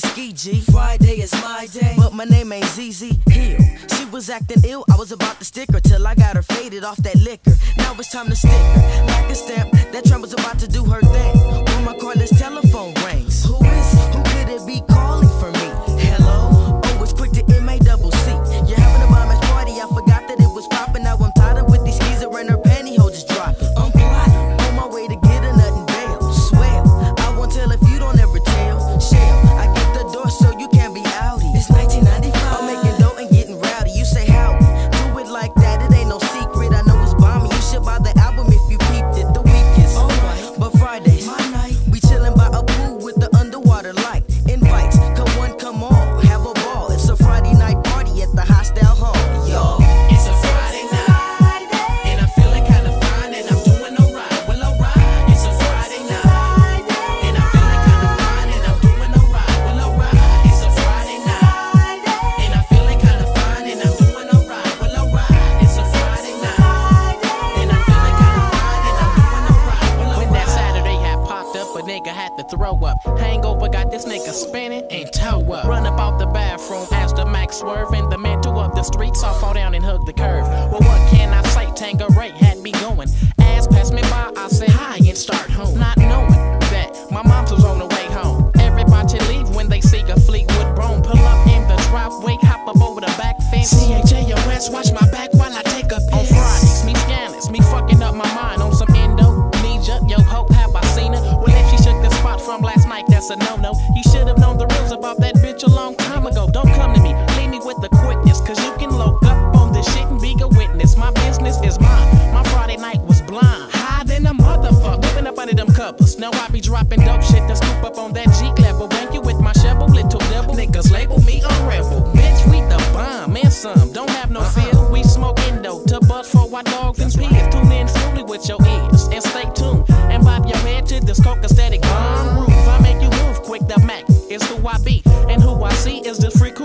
the ski G. Friday is my day, but my name ain't ZZ Hill. She was acting ill, I was about to stick her till I got her faded off that liquor. Now it's time to stick her. Like a stamp, that tram was about to do her thing. On my cordless telephone. nigga had to throw up. Hangover got this nigga spinning and toe up. Run up out the bathroom as the Mac swerving. The mental of the streets, I fall down and hug the curb. that's a no no. He should have known the rules about that bitch a long time ago. Don't come to me, leave me with the quickness, cause you can look up on this shit and be a witness. My business is mine. My Friday night was blind. High than a motherfucker, whipping up under them covers. Now I be dropping dope shit to scoop up on that And who I see is the freak